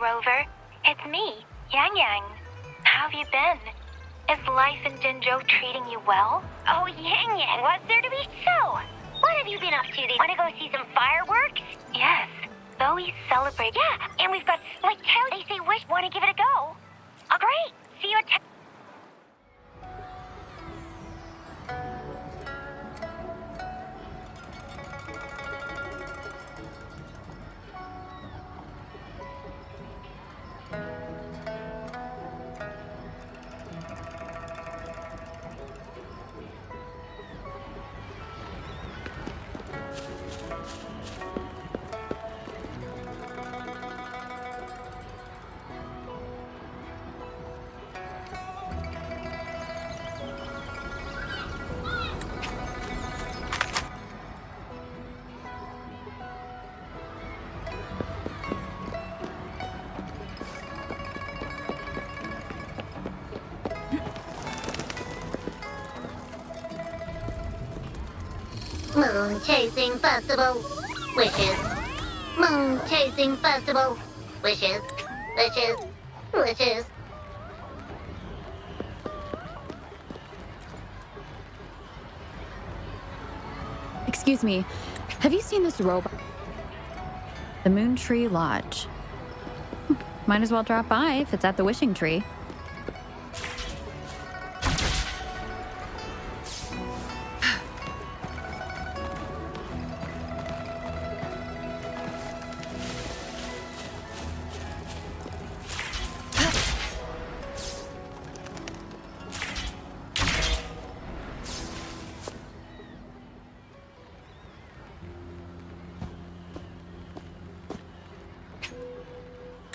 Rover. It's me, Yang Yang. How have you been? Is life in Jinzhou treating you well? Oh, Yang Yang, what's there to be so? What have you been up to? Want to go see some fireworks? Yes. Zoe celebrates. Yeah, and we've got, like, tell they say wish, want to give it a go. Oh, great. Moon Chasing Festival. Wishes. Moon Chasing Festival. Wishes. Wishes. Wishes. Excuse me, have you seen this robot? The Moon Tree Lodge. Might as well drop by if it's at the Wishing Tree.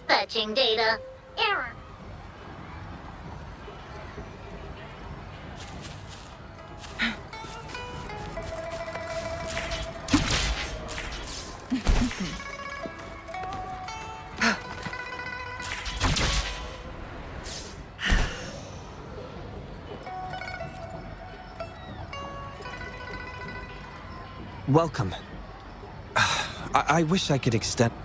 Fetching data. Error. Welcome. I, I wish I could extend.